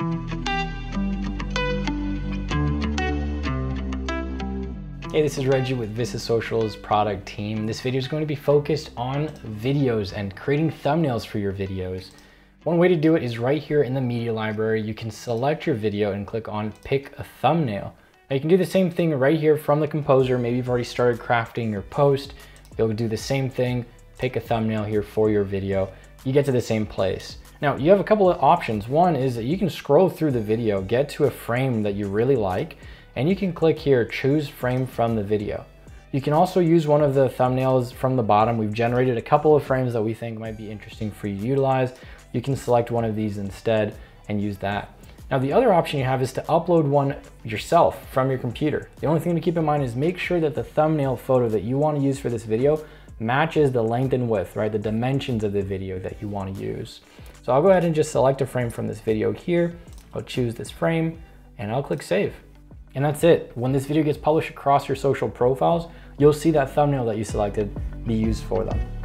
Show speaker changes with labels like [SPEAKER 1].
[SPEAKER 1] Hey, this is Reggie with Vista Social's product team. This video is going to be focused on videos and creating thumbnails for your videos. One way to do it is right here in the media library. You can select your video and click on pick a thumbnail. Now you can do the same thing right here from the composer. Maybe you've already started crafting your post. You'll do the same thing, pick a thumbnail here for your video. You get to the same place. Now you have a couple of options. One is that you can scroll through the video, get to a frame that you really like, and you can click here, choose frame from the video. You can also use one of the thumbnails from the bottom. We've generated a couple of frames that we think might be interesting for you to utilize. You can select one of these instead and use that. Now the other option you have is to upload one yourself from your computer. The only thing to keep in mind is make sure that the thumbnail photo that you want to use for this video matches the length and width, right? The dimensions of the video that you want to use. So I'll go ahead and just select a frame from this video here. I'll choose this frame and I'll click save. And that's it. When this video gets published across your social profiles, you'll see that thumbnail that you selected be used for them.